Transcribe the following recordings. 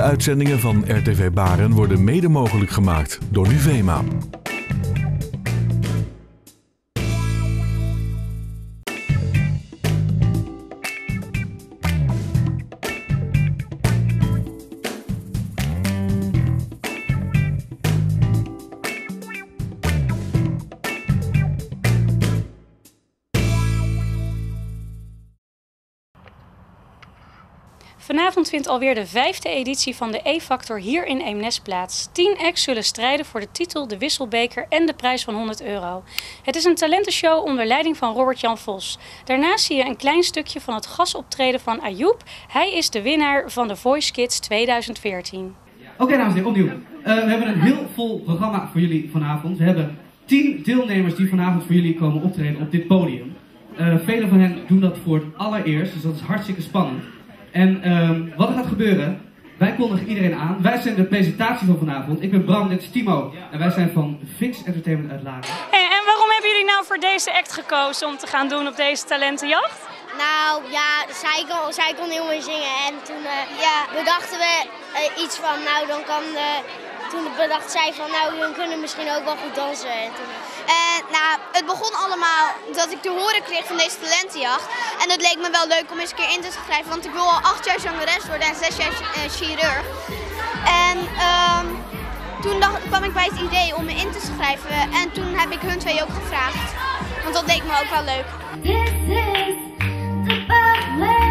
De uitzendingen van RTV Baren worden mede mogelijk gemaakt door Nuvema. Vanavond vindt alweer de vijfde editie van de E-Factor hier in Eemnes plaats. Tien acts zullen strijden voor de titel, de wisselbeker en de prijs van 100 euro. Het is een talentenshow onder leiding van Robert-Jan Vos. Daarnaast zie je een klein stukje van het gasoptreden van Ayoub. Hij is de winnaar van de Voice Kids 2014. Oké, dames en heren, opnieuw. Uh, we hebben een heel vol programma voor jullie vanavond. We hebben tien deelnemers die vanavond voor jullie komen optreden op dit podium. Uh, vele van hen doen dat voor het allereerst, dus dat is hartstikke spannend. En ehm, wat er gaat gebeuren, wij kondigen iedereen aan. Wij zijn de presentatie van vanavond. Ik ben Bram, dit is Timo. En wij zijn van Fix Entertainment uit Laren. Hey, en waarom hebben jullie nou voor deze act gekozen om te gaan doen op deze talentenjacht? Nou ja, zij kon, zij kon heel mooi zingen. En toen uh, ja, bedachten we uh, iets van, nou dan kan... Uh, toen bedacht zij van, nou dan kunnen misschien ook wel goed dansen. En en nou, het begon allemaal dat ik te horen kreeg van deze talentenjacht. En het leek me wel leuk om eens een keer in te schrijven, want ik wil al acht jaar zangeres worden en zes jaar uh, chirurg. En um, toen dacht, kwam ik bij het idee om me in te schrijven en toen heb ik hun twee ook gevraagd. Want dat leek me ook wel leuk. This is the.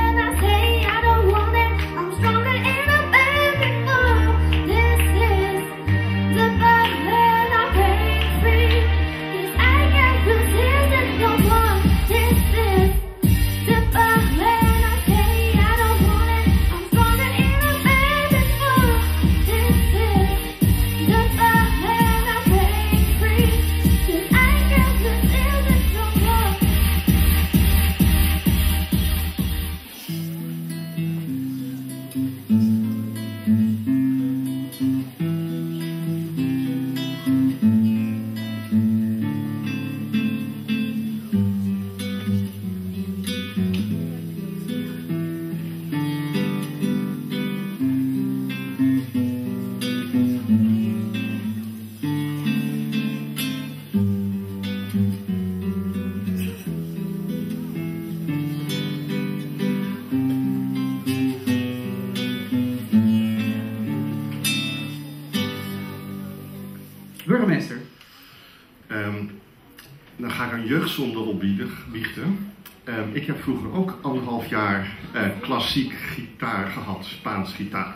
Klassiek gitaar gehad, Spaans gitaar.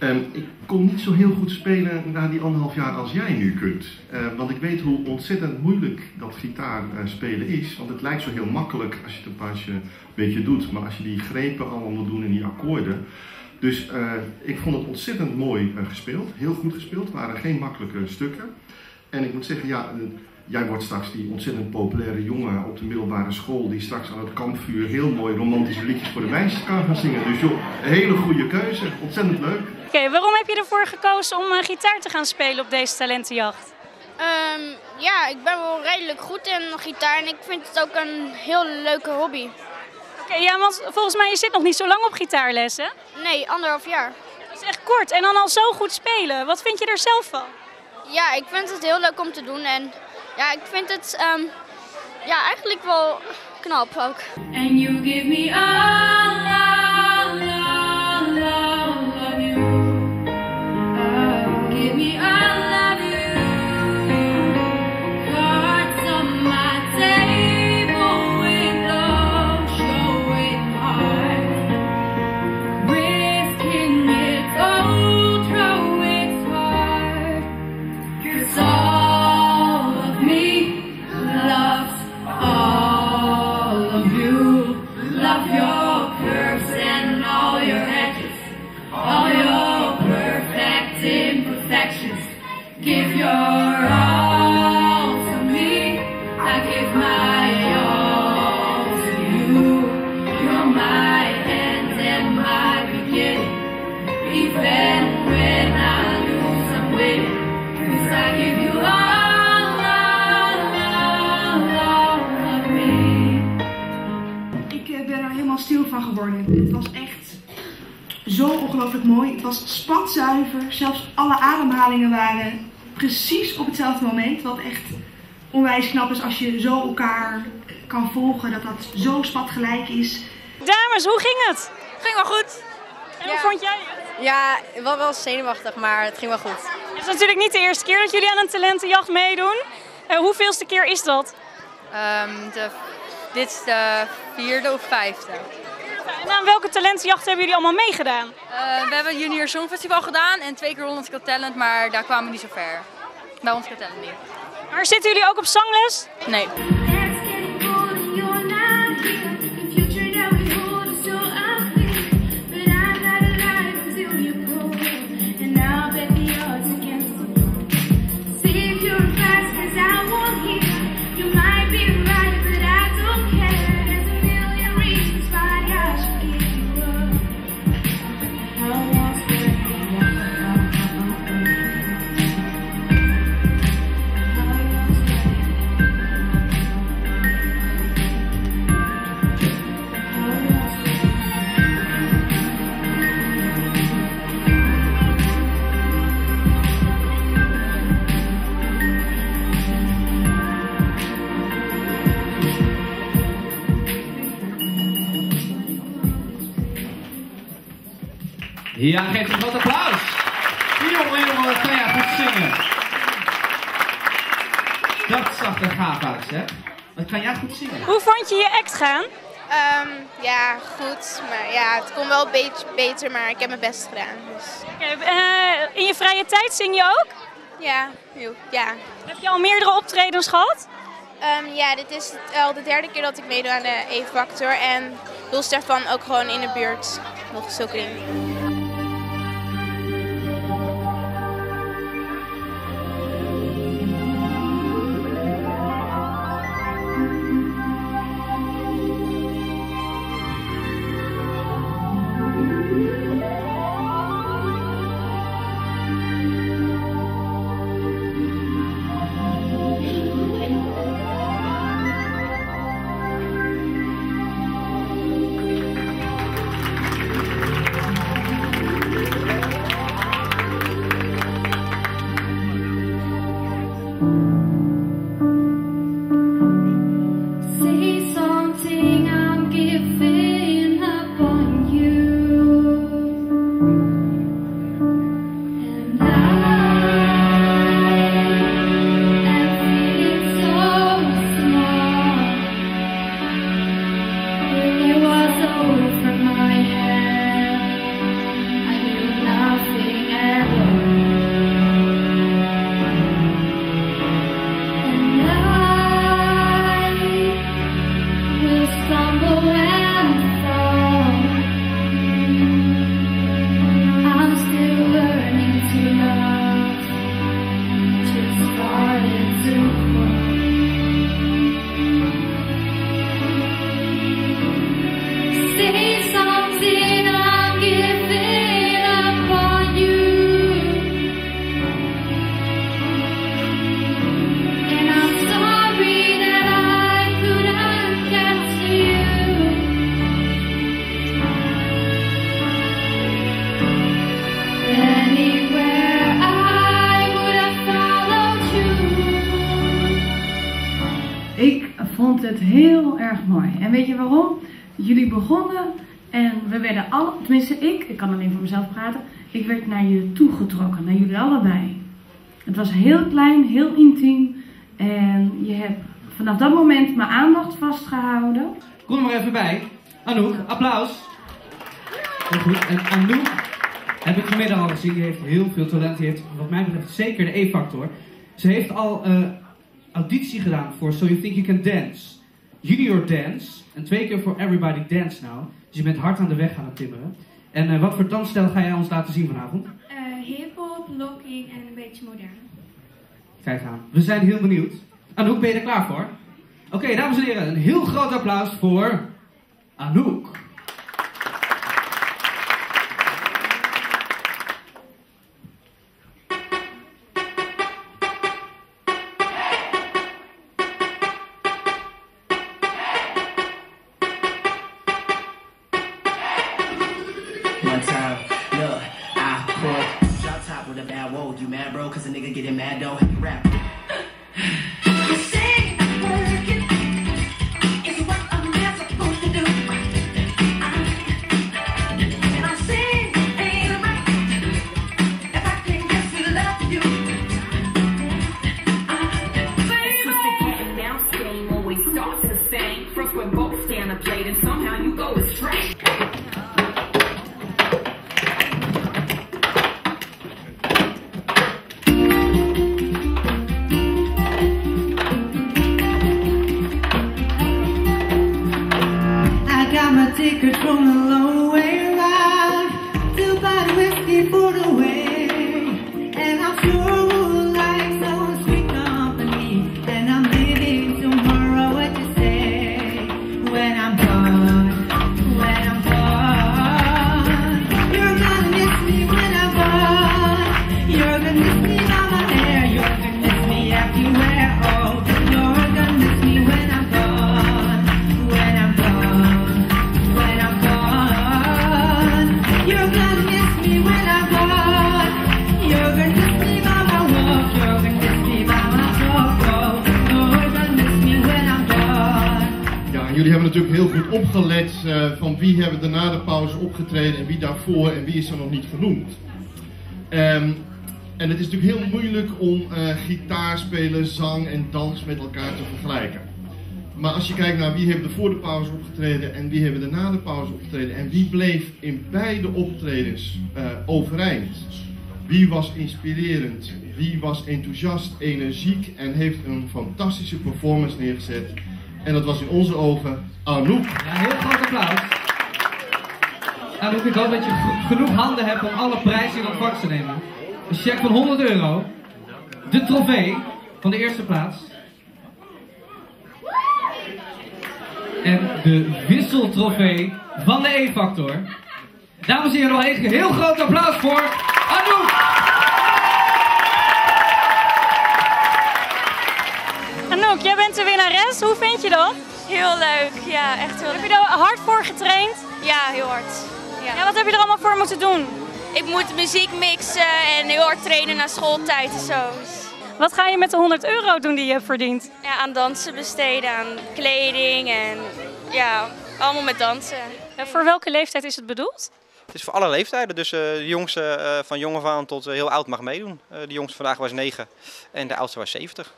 Um, ik kon niet zo heel goed spelen na die anderhalf jaar als jij nu kunt. Uh, want ik weet hoe ontzettend moeilijk dat gitaar uh, spelen is. Want het lijkt zo heel makkelijk als je het een paasje beetje doet. Maar als je die grepen allemaal moet doen in die akkoorden, dus uh, ik vond het ontzettend mooi uh, gespeeld. Heel goed gespeeld. Het waren geen makkelijke stukken. En ik moet zeggen, ja, jij wordt straks die ontzettend populaire jongen op de middelbare school. die straks aan het kampvuur heel mooi romantische liedjes voor de meisjes kan gaan zingen. Dus joh, een hele goede keuze. Ontzettend leuk. Oké, okay, waarom heb je ervoor gekozen om gitaar te gaan spelen op deze talentenjacht? Um, ja, ik ben wel redelijk goed in gitaar en ik vind het ook een heel leuke hobby. Oké, ja, want volgens mij je zit nog niet zo lang op gitaarles, hè? Nee, anderhalf jaar. Dat is echt kort. En dan al zo goed spelen. Wat vind je er zelf van? Ja, ik vind het heel leuk om te doen. En ja, ik vind het um, ja, eigenlijk wel knap ook. And you give me all, was spatzuiver. Zelfs alle ademhalingen waren precies op hetzelfde moment. Wat echt onwijs knap is als je zo elkaar kan volgen. Dat dat zo spatgelijk is. Dames, hoe ging het? Ging wel goed. En hoe vond jij het? Ja, wel wel zenuwachtig, maar het ging wel goed. Het is natuurlijk niet de eerste keer dat jullie aan een talentenjacht meedoen. Uh, hoeveelste keer is dat? Um, de, dit is de vierde of vijfde. En aan welke talentenjacht hebben jullie allemaal meegedaan? Uh, we hebben Junior Songfestival gedaan en twee keer Hollands Got Talent, maar daar kwamen we niet zo ver. Bij ons Got Talent niet. Maar zitten jullie ook op zangles? Nee. Ja, geef een wat applaus. Jongen, jongen, wat kan jij goed zingen. Dat zag er gaaf uit, hè? Wat kan jij goed zingen? Hoe vond je je act gaan? Um, ja, goed. Maar ja, het kon wel een beetje beter, maar ik heb mijn best gedaan. Dus. Okay, uh, in je vrije tijd zing je ook? Ja, ja. Heb je al meerdere optredens gehad? Um, ja, dit is al de derde keer dat ik meedoe aan de E-Factor. En los daarvan ook gewoon in de buurt nog zulke dingen. Het heel erg mooi. En weet je waarom? Jullie begonnen en we werden alle, tenminste ik, ik kan alleen voor mezelf praten, ik werd naar je toegetrokken, naar jullie allebei. Het was heel klein, heel intiem en je hebt vanaf dat moment mijn aandacht vastgehouden. Kom maar even bij. Anouk, applaus. Heel goed. En Anouk heb ik vanmiddag al gezien, die heeft heel veel talent. Die heeft wat mij betreft zeker de E-factor. Ze heeft al uh, auditie gedaan voor So You Think You Can Dance. Junior Dance. En twee keer voor Everybody Dance Now. Dus je bent hard aan de weg aan het timmeren. En uh, wat voor dansstijl ga jij ons laten zien vanavond? Uh, Hip-hop, locking en een beetje modern. Kijk aan. We zijn heel benieuwd. Anouk, ben je er klaar voor? Oké, okay, dames en heren, een heel groot applaus voor Anouk. get him mad though. Eh, van wie hebben er na de pauze opgetreden en wie daarvoor en wie is er nog niet genoemd. Ehm, en het is natuurlijk heel moeilijk om eh gitaarspelen, zang en dans met elkaar te vergelijken. Maar als je kijkt naar wie hebben er voor de pauze opgetreden en wie hebben er na de pauze opgetreden en wie bleef in beide optredens eh, overeind. Wie was inspirerend, wie was enthousiast, energiek en heeft een fantastische performance neergezet. En dat was in onze ogen Anouk. Ja, heel groot applaus. Anouk, ik hoop dat je genoeg handen hebt om alle prijzen in ontvangst te nemen. Een cheque van 100 euro. De trofee van de eerste plaats. En de wisseltrofee van de E-factor. Dames en heren, nog een heel groot applaus voor winnares. Hoe vind je dat? Heel leuk, ja, echt heel Heb je er hard voor getraind? Ja, heel hard. Ja. Ja, wat heb je er allemaal voor moeten doen? Ik moet muziek mixen en heel hard trainen na schooltijd en zo. Wat ga je met de 100 euro doen die je hebt verdiend? ja, aan dansen besteden, aan kleding en ja, allemaal met dansen. Ja, voor welke leeftijd is het bedoeld? Het is voor alle leeftijden, dus eh, de jongste eh, van jong af aan tot eh, heel oud mag meedoen. Eh, de jongste vandaag was 9 en de oudste was 70.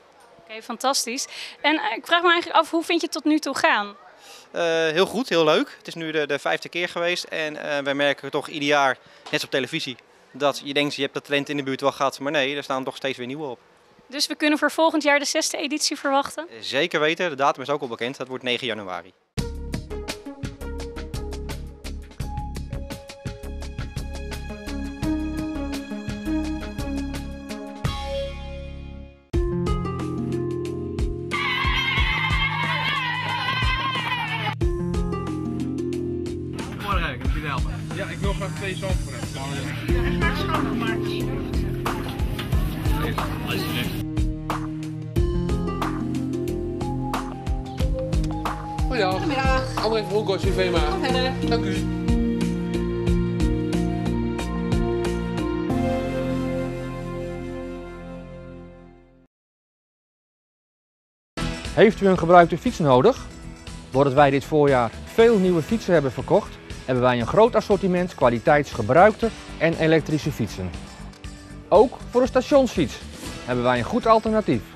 Oké, fantastisch. En eh, ik vraag me eigenlijk af, hoe vind je het tot nu toe gaan? Eh, heel goed, heel leuk. Het is nu de, de vijfde keer geweest en eh, wij merken toch ieder jaar, net als op televisie, dat je denkt je hebt dat talent in de buurt wel gehad, maar nee, er staan toch steeds weer nieuwe op. Dus we kunnen voor volgend jaar de zesde editie verwachten? Zeker weten, de datum is ook al bekend, dat wordt 9 januari. Dank u. Heeft u een gebruikte fiets nodig? Doordat wij dit voorjaar veel nieuwe fietsen hebben verkocht, hebben wij een groot assortiment kwaliteitsgebruikte en elektrische fietsen. Ook voor een stationsfiets hebben wij een goed alternatief.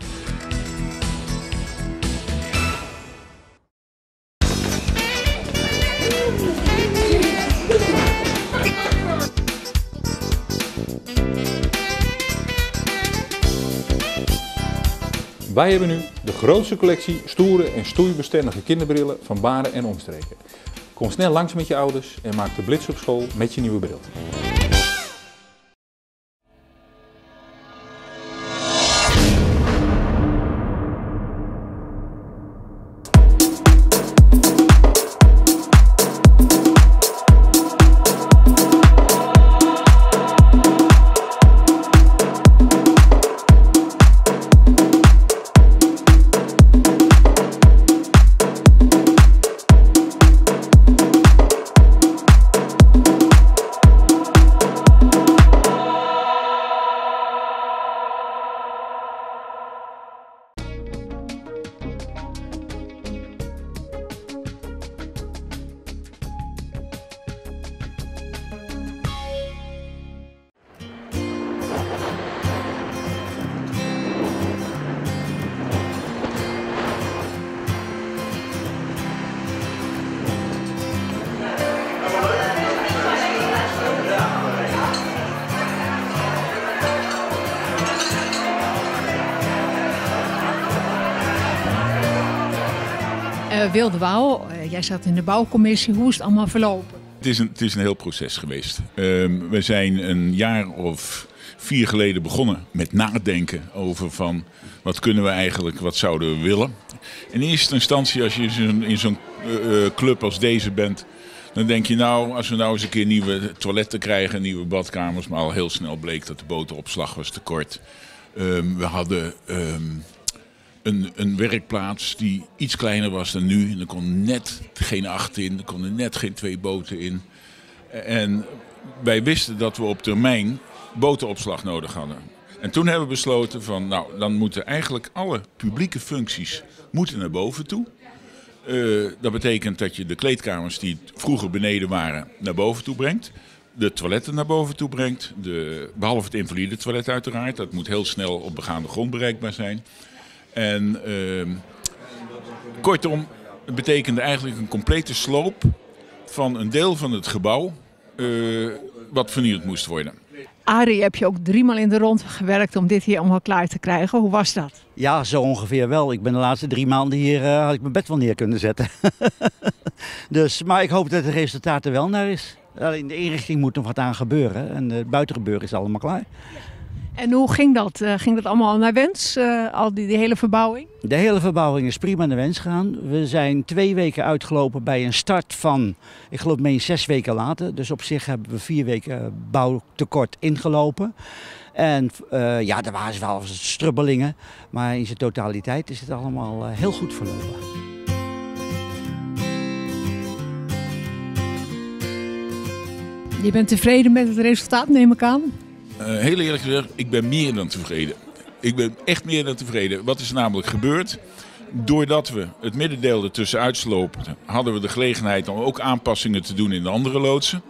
Wij hebben nu de grootste collectie stoere en stoeibestendige kinderbrillen van Baren en omstreken. Kom snel langs met je ouders en maak de blitz op school met je nieuwe bril. Wilde Wouw, eh, jij zat in de bouwcommissie. Hoe is het allemaal verlopen? Het is een, het is een heel proces geweest. Ehm, we zijn een jaar of vier geleden begonnen met nadenken over van wat kunnen we eigenlijk, wat zouden we willen. In eerste instantie, als je in zo'n- eh, eh, club als deze bent, dan denk je nou, als we nou eens een keer nieuwe toiletten krijgen, nieuwe badkamers. Maar al heel snel bleek dat de boteropslag was te kort. Ehm, we hadden ehm, een, een werkplaats die iets kleiner was dan nu. En er kon net geen acht in, er konden net geen twee boten in. En wij wisten dat we op termijn botenopslag nodig hadden. En toen hebben we besloten van, nou, dan moeten eigenlijk alle publieke functies moeten naar boven toe. Eh, dat betekent dat je de kleedkamers die vroeger beneden waren naar boven toe brengt. De toiletten naar boven toe brengt. De, behalve het invalide toilet uiteraard. Dat moet heel snel op begaande grond bereikbaar zijn. En ehm, kortom, het betekende eigenlijk een complete sloop van een deel van het gebouw eh, wat vernieuwd moest worden. Arie, heb je ook driemaal in de rond gewerkt om dit hier allemaal klaar te krijgen. Hoe was dat? Ja, zo ongeveer wel. Ik ben de laatste drie maanden hier, eh, had ik mijn bed wel neer kunnen zetten. dus, maar ik hoop dat het resultaat er wel naar is. Alleen de inrichting moet nog wat aan gebeuren en het buitengebeuren is allemaal klaar. En hoe ging dat? Eh, ging dat allemaal naar wens? Eh, al die, die hele verbouwing? De hele verbouwing is prima naar wens gegaan. We zijn twee weken uitgelopen bij een start van, ik geloof meen zes weken later. Dus op zich hebben we vier weken bouwtekort ingelopen. En eh, ja, er waren wel strubbelingen. Maar in zijn totaliteit is het allemaal heel goed verlopen. Je bent tevreden met het resultaat, neem ik aan? Eh, heel eerlijk gezegd, ik ben meer dan tevreden. Ik ben echt meer dan tevreden. Wat is namelijk gebeurd? Doordat we het middendeel ertussen uitslopen, hadden we de gelegenheid om ook aanpassingen te doen in de andere loodsen.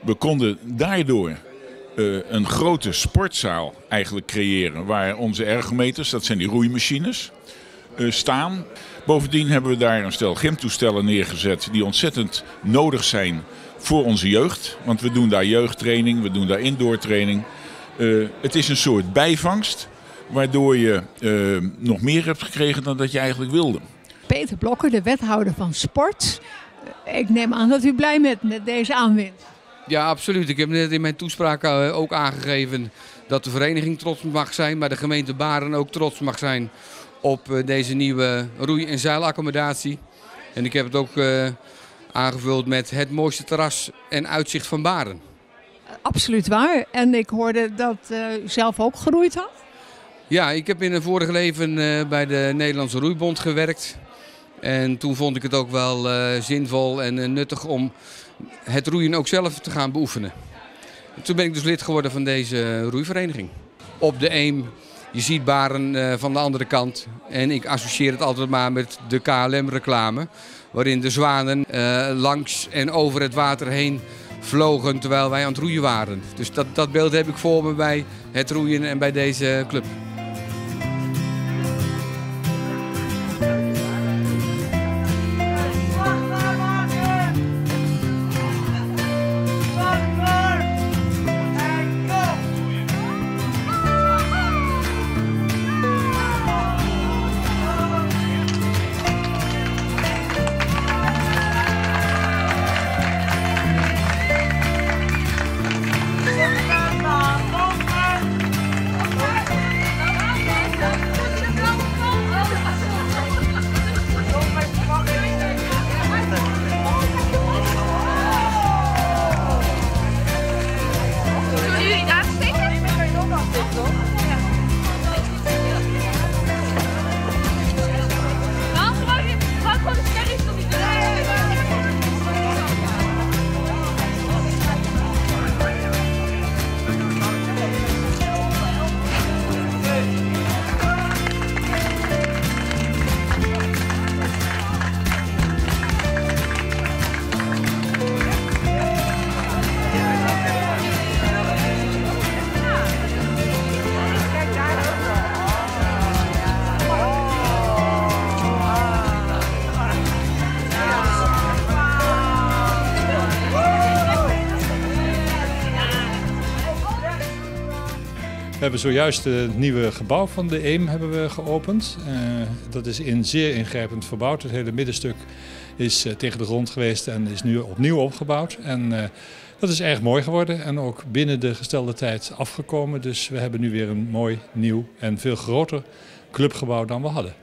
We konden daardoor eh, een grote sportzaal eigenlijk creëren waar onze ergometers, dat zijn die roeimachines, eh, staan. Bovendien hebben we daar een stel gymtoestellen neergezet die ontzettend nodig zijn voor onze jeugd. Want we doen daar jeugdtraining, we doen daar indoortraining. Eh, het is een soort bijvangst waardoor je eh, nog meer hebt gekregen dan dat je eigenlijk wilde. Peter Blokker, de wethouder van sport. Ik neem aan dat u blij bent met deze aanwinst. Ja, absoluut. Ik heb net in mijn toespraak eh, ook aangegeven dat de vereniging trots mag zijn, maar de gemeente Baren ook trots mag zijn op deze nieuwe roei- en zeilaccommodatie. En ik heb het ook eh, aangevuld met het mooiste terras en uitzicht van Baren. Absoluut waar. En ik hoorde dat eh, u zelf ook geroeid had. Ja, ik heb in een vorige leven eh, bij de Nederlandse Roeibond gewerkt. En toen vond ik het ook wel eh, zinvol en nuttig om het roeien ook zelf te gaan beoefenen. Toen ben ik dus lid geworden van deze roeivereniging. Op de Eem, je ziet Baren van de andere kant. En ik associeer het altijd maar met de KLM-reclame. Waarin de zwanen langs en over het water heen vlogen terwijl wij aan het roeien waren. Dus dat, dat beeld heb ik voor me bij het roeien en bij deze club. Hebben zojuist het nieuwe gebouw van de EEM hebben we geopend. Uh, dat is in zeer ingrijpend verbouwd. Het hele middenstuk is uh, tegen de grond geweest en is nu opnieuw opgebouwd. En uh, dat is erg mooi geworden en ook binnen de gestelde tijd afgekomen. Dus we hebben nu weer een mooi, nieuw en veel groter clubgebouw dan we hadden.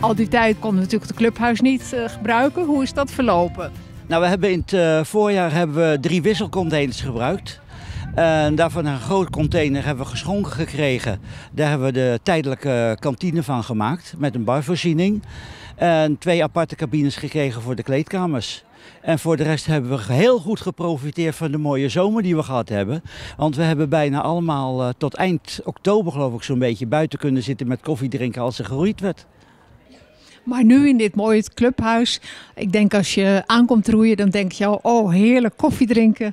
Al die tijd konden we natuurlijk het clubhuis niet gebruiken. Hoe is dat verlopen? Nou, we hebben in het uh, voorjaar hebben we drie wisselcontainers gebruikt. En daarvan een groot container hebben we geschonken gekregen. Daar hebben we de tijdelijke kantine van gemaakt met een barvoorziening. En twee aparte cabines gekregen voor de kleedkamers. En voor de rest hebben we heel goed geprofiteerd van de mooie zomer die we gehad hebben. Want we hebben bijna allemaal uh, tot eind oktober geloof ik zo'n beetje buiten kunnen zitten met koffie drinken als er geroeid werd. Maar nu in dit mooie clubhuis, ik denk als je aankomt roeien, dan denk je oh heerlijk koffie drinken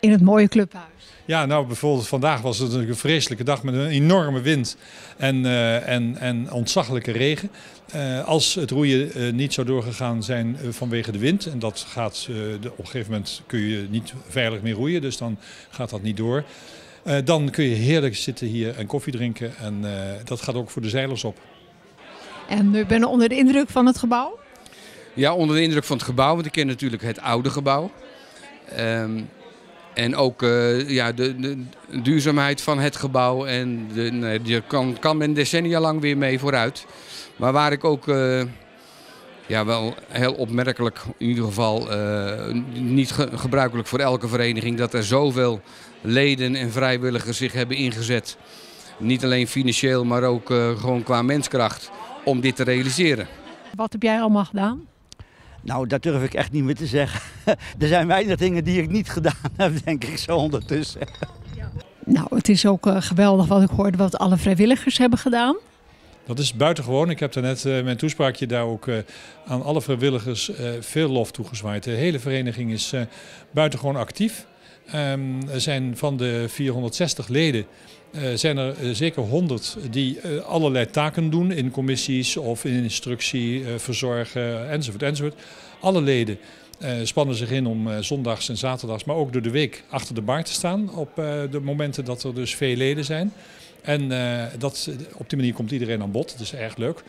in het mooie clubhuis. Ja, nou bijvoorbeeld vandaag was het een vreselijke dag met een enorme wind en, uh, en, en ontzaglijke regen. Uh, als het roeien uh, niet zou doorgegaan zijn vanwege de wind, en dat gaat de, op een gegeven moment kun je niet veilig meer roeien, dus dan gaat dat niet door. dan kun je heerlijk zitten hier en koffie drinken en dat gaat ook voor de zeilers op. En u bent onder de indruk van het gebouw? Ja, onder de indruk van het gebouw, want ik ken natuurlijk het oude gebouw. Um, en ook uh, ja, de, duurzaamheid van het gebouw. En de, je kan, kan men decennia lang weer mee vooruit. Maar waar ik ook uh, ja, wel heel opmerkelijk, in ieder geval uh, niet ge gebruikelijk voor elke vereniging, dat er zoveel leden en vrijwilligers zich hebben ingezet. Niet alleen financieel, maar ook gewoon qua menskracht om dit te realiseren. Wat heb jij allemaal gedaan? Nou, dat durf ik echt niet meer te zeggen. er zijn weinig dingen die ik niet gedaan heb, denk ik zo ondertussen. Nou, het is ook uh, geweldig wat ik hoorde wat alle vrijwilligers hebben gedaan. Dat is buitengewoon. Ik heb daarnet uh, mijn toespraakje daar ook uh, aan alle vrijwilligers veel lof toegezwaaid. De hele vereniging is buitengewoon actief. Um, er zijn van de 460 leden uh, zijn er uh, zeker 100 die uh, allerlei taken doen in commissies of in instructie, verzorgen enzovoort enzovoort. Alle leden spannen zich in om zondags en zaterdags, maar ook door de week achter de bar te staan op de momenten dat er dus veel leden zijn. En dat, op die manier komt iedereen aan bod, dat is erg leuk.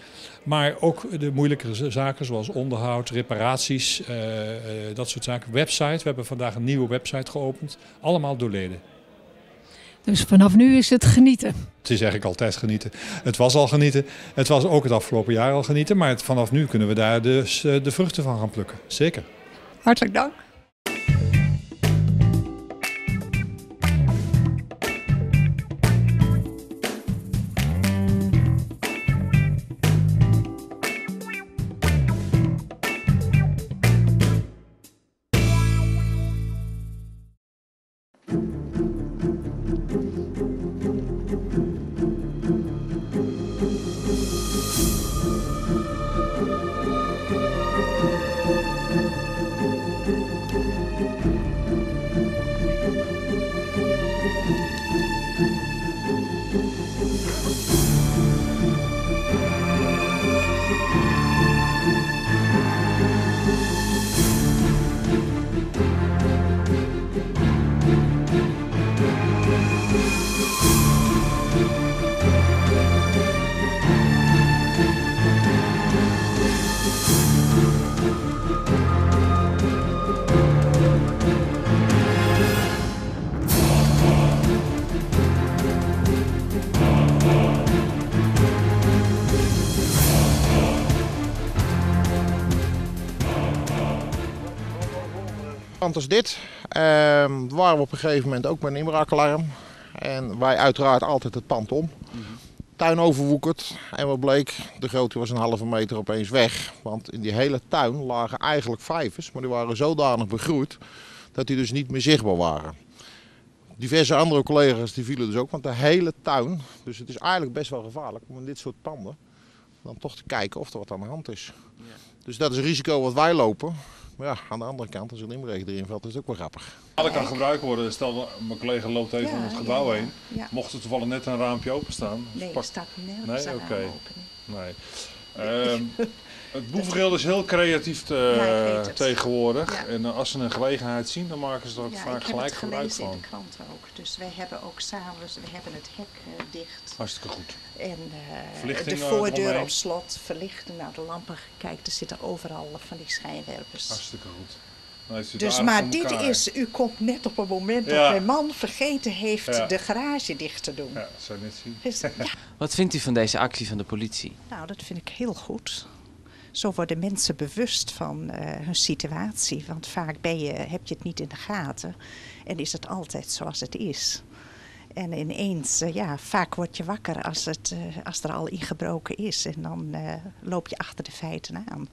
Maar ook de moeilijkere zaken zoals onderhoud, reparaties, dat soort zaken. Website, we hebben vandaag een nieuwe website geopend, allemaal door leden. Dus vanaf nu is het genieten. Het is eigenlijk altijd genieten. Het was al genieten. Het was ook het afgelopen jaar al genieten. Maar het, vanaf nu kunnen we daar dus de vruchten van gaan plukken. Zeker. Hartelijk dank. Als dit uh, waren we op een gegeven moment ook met een inbraakalarm. En wij uiteraard altijd het pand om. Tuin overwoekerd en wat bleek, de grootte was een halve meter opeens weg. Want in die hele tuin lagen eigenlijk vijvers, maar die waren zodanig begroeid dat die dus niet meer zichtbaar waren. Diverse andere collega's die vielen dus ook, want de hele tuin, dus het is eigenlijk best wel gevaarlijk om in dit soort panden dan toch te kijken of er wat aan de hand is. Ja. Dus dat is een risico wat wij lopen. Maar ja, aan de andere kant, als een inbreker erin valt, is het ook wel grappig. Dat kan gebruikt worden. Stel, mijn collega loopt even om het gebouw heen. Ja. Mocht er toevallig net een raampje openstaan. Nee, pak... staat nergens Nee, raam open. Nee. Ehm, het boevengild is heel creatief eh, Ja, ik het. tegenwoordig. Ja. En eh, als ze een gelegenheid zien, dan maken ze er ook Ja, vaak ik heb gelijk het gebruik gelezen in van. de kranten ook. Dus wij hebben ook s'avonds, we hebben het hek eh, dicht. Hartstikke goed. En Verlichting, de voordeur op slot, verlichten naar de lampen. Kijk, er zitten overal van die schijnwerpers. Hartstikke goed. Dus, maar dit is, u komt net op het moment Ja. dat mijn man vergeten heeft Ja. de garage dicht te doen. Ja, dat zou je net zien. Dus, ja, Wat vindt u van deze actie van de politie? nou, dat vind ik heel goed. Zo worden mensen bewust van eh, hun situatie. Want vaak ben je, heb je het niet in de gaten. En is het altijd zoals het is. En ineens, eh, ja, vaak word je wakker als, het, eh, als er al ingebroken is. En dan loop je achter de feiten aan.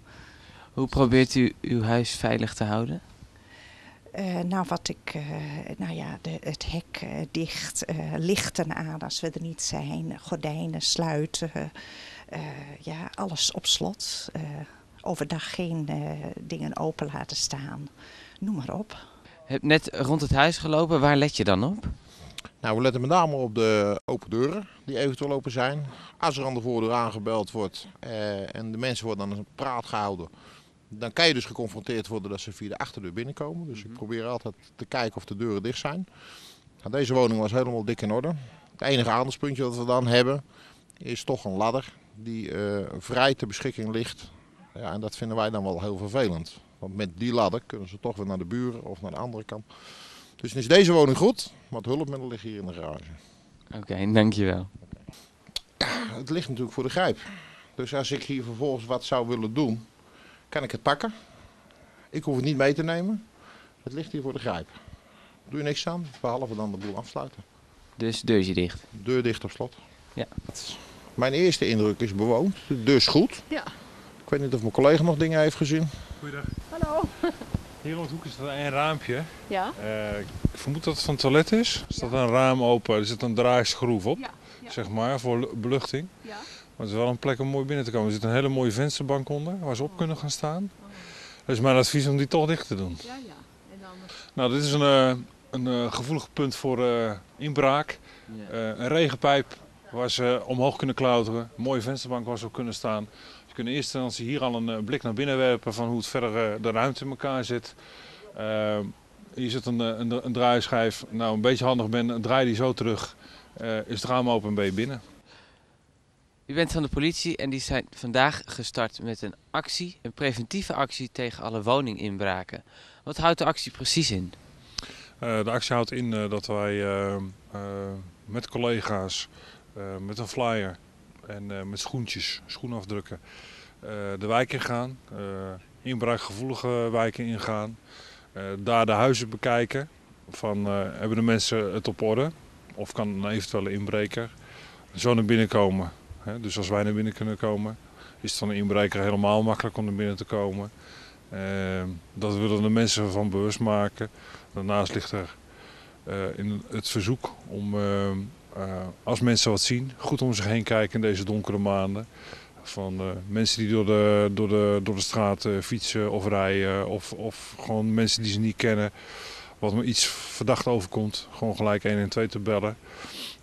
Hoe probeert u uw huis veilig te houden? Nou, wat ik, nou ja, de, het hek dicht, lichten aan als we er niet zijn, gordijnen sluiten, ja, alles op slot. Eh, overdag geen eh, dingen open laten staan, noem maar op. Je hebt net rond het huis gelopen, waar let je dan op? Nou, we letten met name op de open deuren die eventueel open zijn. Als er aan de voordeur aangebeld wordt eh, en de mensen worden aan een praat gehouden, dan kan je dus geconfronteerd worden dat ze via de achterdeur binnenkomen. Dus ik probeer altijd te kijken of de deuren dicht zijn. Nou, deze woning was helemaal dik in orde. Het enige aandachtspuntje dat we dan hebben is toch een ladder die eh, vrij ter beschikking ligt. Ja, en dat vinden wij dan wel heel vervelend. Want met die ladder kunnen ze toch weer naar de buren of naar de andere kant. Dus dan is deze woning goed, maar het hulpmiddel ligt hier in de garage. Oké, dankjewel. Het ligt natuurlijk voor de grijp. Dus als ik hier vervolgens wat zou willen doen, kan ik het pakken. Ik hoef het niet mee te nemen. Het ligt hier voor de grijp. Doe je niks aan, behalve dan de boel afsluiten. Dus deurtje dicht. Deur dicht op slot. Ja. Mijn eerste indruk is bewoond, dus goed. Ja. Ik weet niet of mijn collega nog dingen heeft gezien. Goeiedag. Hallo. Hier op de hoek is er een raampje. Ja. Eh, ik vermoed dat het van het toilet is. Er staat een raam open, er zit een draaischroef op, zeg maar, voor lu- beluchting. Ja. Maar het is wel een plek om mooi binnen te komen. Er zit een hele mooie vensterbank onder, waar ze op kunnen gaan staan. Dus mijn advies om die toch dicht te doen. Ja, ja. En dan... Nou, dit is een, eh, een eh, gevoelig punt voor eh, inbraak. Eh, een regenpijp waar ze omhoog kunnen klauteren. Een mooie vensterbank waar ze op kunnen staan. Ze kunnen in eerste instantie hier al een eh, blik naar binnen werpen van hoe het verder eh, de ruimte in elkaar zit. Eh, hier zit een, eh, een, een draaischijf. Nou, een beetje handig ben, draai die zo terug. Eh, is het raam open en ben je binnen. U bent van de politie en die zijn vandaag gestart met een actie, een preventieve actie tegen alle woninginbraken. Wat houdt de actie precies in? Eh, de actie houdt in eh, dat wij eh, eh, met collega's, eh, met een flyer en eh, met schoentjes, schoenafdrukken, eh, de wijk in gaan. eh, inbraakgevoelige wijken ingaan. eh, daar de huizen bekijken. Van, eh, hebben de mensen het op orde? Of kan een eventuele inbreker zo naar binnen komen? Dus als wij naar binnen kunnen komen, is het van een inbreker helemaal makkelijk om naar binnen te komen. Eh, dat willen de mensen van bewust maken. Daarnaast ligt er eh, in het verzoek om, eh, eh, als mensen wat zien, goed om zich heen kijken in deze donkere maanden. Van eh, mensen die door de, door de, door de straat eh, fietsen of rijden, of, of gewoon mensen die ze niet kennen, wat me iets verdacht overkomt, gewoon gelijk 112 te bellen.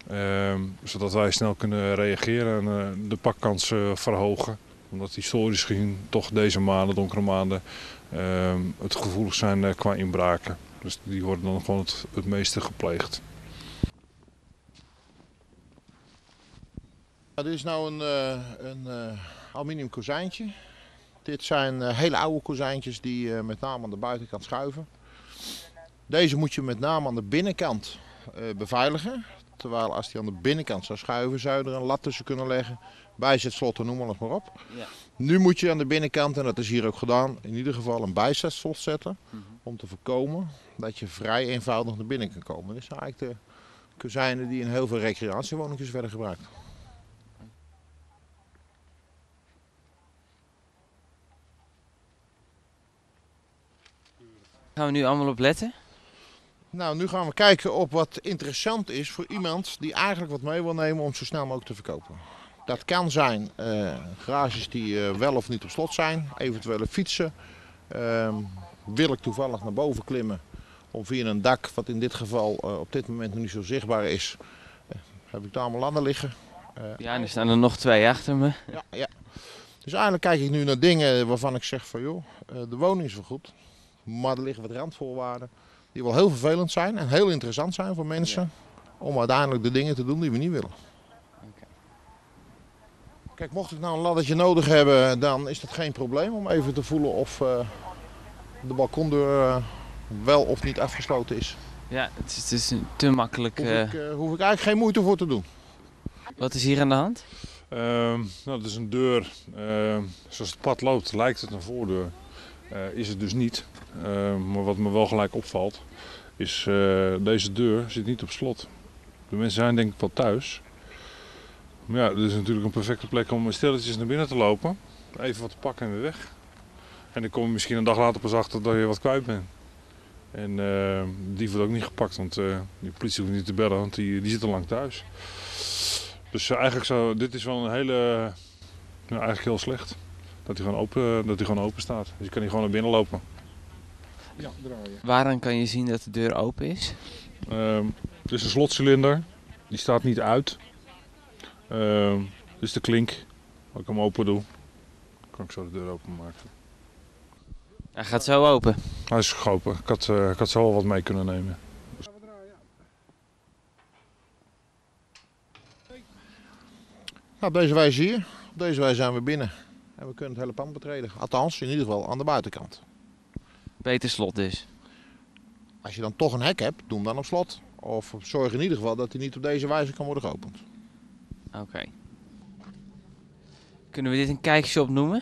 Ehm, zodat wij snel kunnen reageren en eh, de pakkans eh, verhogen. Omdat historisch gezien toch deze maanden, donkere maanden, ehm, het gevoelig zijn eh, qua inbraken. Dus die worden dan gewoon het meeste gepleegd. Ja, dit is nou een, eh, een eh, aluminium kozijntje. Dit zijn eh, hele oude kozijntjes die met name aan de buitenkant schuiven. Deze moet je met name aan de binnenkant beveiligen. Terwijl als die aan de binnenkant zou schuiven, zou je er een lat tussen kunnen leggen. Bijzetslotten, noem maar op. Ja. Nu moet je aan de binnenkant, en dat is hier ook gedaan, in ieder geval een bijzetslot zetten. Om te voorkomen dat je vrij eenvoudig naar binnen kan komen. Dit zijn eigenlijk de kozijnen die in heel veel recreatiewoningjes werden gebruikt. Gaan we nu allemaal op letten? Nou, nu gaan we kijken op wat interessant is voor iemand die eigenlijk wat mee wil nemen om zo snel mogelijk te verkopen. Dat kan zijn eh, garages die eh, wel of niet op slot zijn, eventuele fietsen. Ehm, wil ik toevallig naar boven klimmen om via een dak, wat in dit geval eh, op dit moment nog niet zo zichtbaar is, heb ik daar allemaal landen liggen. Ja, en er staan er nog twee achter me. ja, ja. Dus eigenlijk kijk ik nu naar dingen waarvan ik zeg van joh, de woning is wel goed. Maar er liggen wat randvoorwaarden die wel heel vervelend zijn en heel interessant zijn voor mensen. Om uiteindelijk de dingen te doen die we niet willen. Kijk, mocht ik nou een laddertje nodig hebben, dan is dat geen probleem om even te voelen of eh, de balkondeur eh, wel of niet afgesloten is. Ja, het is, het is een te makkelijk. Hoef, ik, eh, hoef ik eigenlijk geen moeite voor te doen. Wat is hier aan de hand? Ehm, nou, dat is een deur. ehm, zoals het pad loopt, lijkt het een voordeur. Eh, is het dus niet. Ehm, maar wat me wel gelijk opvalt, is eh, deze deur zit niet op slot. De mensen zijn denk ik wel thuis. Maar ja, dit is natuurlijk een perfecte plek om stilletjes naar binnen te lopen. Even wat te pakken en weer weg. En dan kom je misschien een dag later pas achter dat je wat kwijt bent. En eh, die wordt ook niet gepakt, want eh, die politie hoeft niet te bellen, want die, die zit al lang thuis. Dus eh, eigenlijk zo, dit is wel een hele, nou, eigenlijk heel slecht. Dat hij gewoon open, dat hij gewoon open staat. Dus je kan hier gewoon naar binnen lopen. Ja, draaien. Waaraan kan je zien dat de deur open is? Ehm, het is een slotcilinder, die staat niet uit. Ehm dit is de klink. Als ik hem open doe, kan ik zo de deur openmaken. Hij gaat zo open. Hij is open. Ik had, eh, ik had zo wel wat mee kunnen nemen. Nou, op deze wijze hier. Op deze wijze zijn we binnen. En we kunnen het hele pand betreden. Althans, in ieder geval aan de buitenkant. Beter slot dus. Als je dan toch een hek hebt, doe hem dan op slot. Of zorg in ieder geval dat hij niet op deze wijze kan worden geopend. Oké. Kunnen we dit een kijkshop noemen?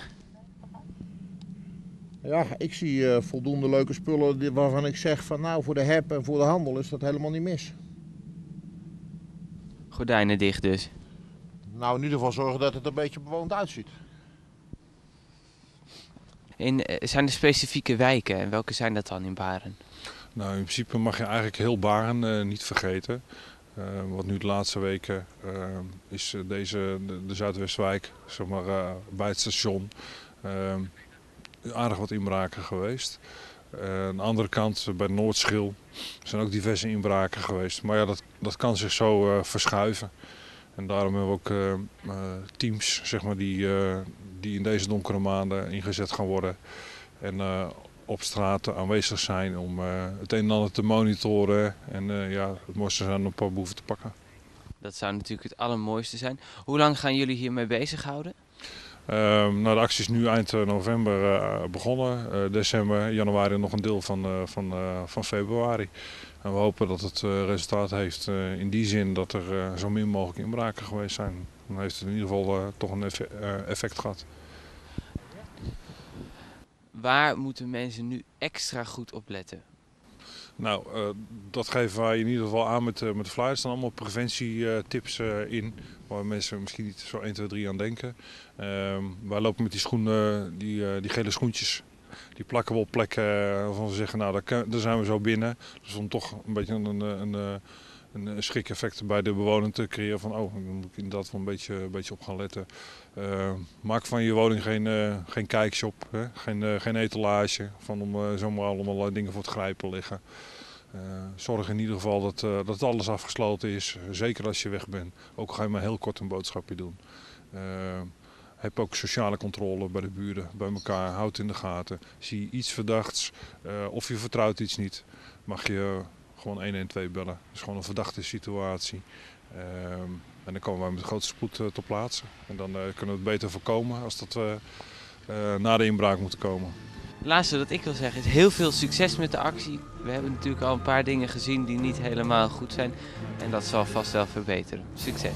Ja, ik zie eh, voldoende leuke spullen waarvan ik zeg van nou voor de heb en voor de handel is dat helemaal niet mis. Gordijnen dicht dus. Nou, in ieder geval zorgen dat het een beetje bewoond uitziet. Eh, zijn er specifieke wijken en welke zijn dat dan in Baren? Nou, in principe mag je eigenlijk heel Baren eh, niet vergeten. Eh, wat nu de laatste weken is deze, de, Zuidwestwijk, zeg maar, bij het station, aardig wat inbraken geweest. Aan de andere kant, bij Noordschil, zijn ook diverse inbraken geweest. Maar ja, dat, dat kan zich zo verschuiven. En daarom hebben we ook teams zeg maar, die, die in deze donkere maanden ingezet gaan worden. En eh, op straat aanwezig zijn om eh, het een en ander te monitoren. En eh, ja, het mooiste zijn om een paar boeven te pakken. Dat zou natuurlijk het allermooiste zijn. Hoe lang gaan jullie hiermee bezighouden? Ehm, nou, de actie is nu eind november begonnen. December, januari nog een deel van, van, van februari. En we hopen dat het resultaat heeft in die zin dat er zo min mogelijk inbraken geweest zijn. Dan heeft het in ieder geval eh, toch een eh, effect gehad. Waar moeten mensen nu extra goed op letten? Nou, eh, dat geven wij in ieder geval aan met, met de flyers. Er staan allemaal preventietips in, waar mensen misschien niet zo 1, 2, 3 aan denken. Ehm, wij lopen met die schoenen, die, die gele schoentjes. Die plakken we op plekken waarvan we zeggen, nou daar, daar zijn we zo binnen. Dus om toch een beetje een, een, een, een, een schrik-effect bij de bewoner te creëren van, oh, dan moet ik inderdaad wel een beetje, beetje op gaan letten. Eh, maak van je woning geen, eh, geen kijkshop, hè? Geen, eh, geen etalage, van om eh, zomaar allemaal eh, dingen voor het grijpen liggen. Eh, zorg in ieder geval dat, eh, dat alles afgesloten is, zeker als je weg bent. Ook ga je maar heel kort een boodschapje doen. Eh, heb ook sociale controle bij de buren, bij elkaar, houd in de gaten. Zie je iets verdachts eh, of je vertrouwt iets niet, mag je gewoon 112 bellen. Dat is gewoon een verdachte situatie. Ehm, en dan komen wij met grote spoed eh, ter plaatse. En dan eh, kunnen we het beter voorkomen als dat we eh, na de inbraak moeten komen. Het laatste dat ik wil zeggen is heel veel succes met de actie. We hebben natuurlijk al een paar dingen gezien die niet helemaal goed zijn. En dat zal vast wel verbeteren. Succes.